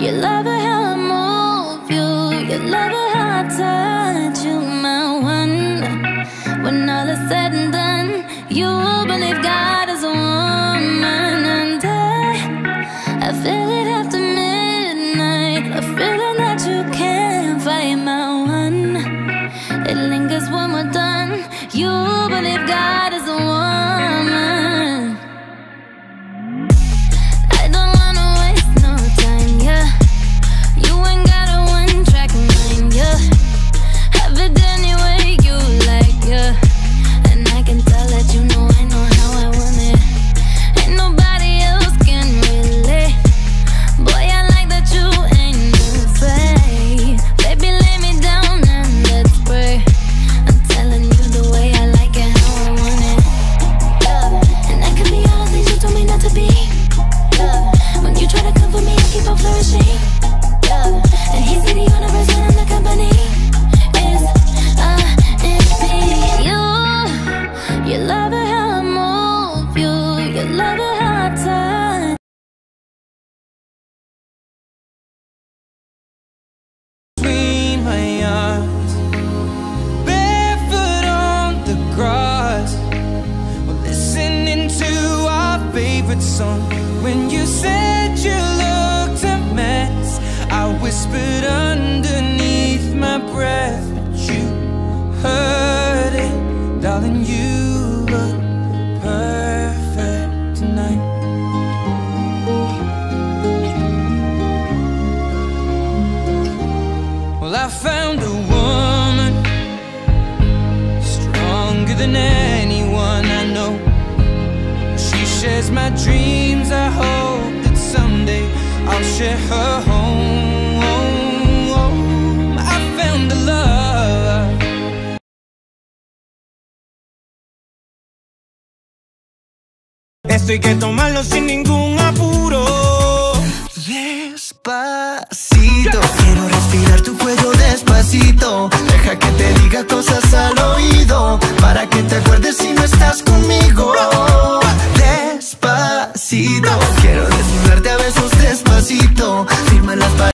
You love how I move you. You love how I touch you, my one. When all is said and done, you song. When you said you looked a mess, I whispered underneath my breath, but you heard it, darling. You look perfect tonight. Well, I found a woman stronger than anyone My dreams. I hope that someday I'll share her home. I found a love. Esto hay que tomarlo sin ningún apuro. Despacito, quiero respirar tu cuello despacito. Deja que te diga cosas al oído para que te acuerdes si no estás conmigo. Quiero desnudarte a besos despacito. Firma las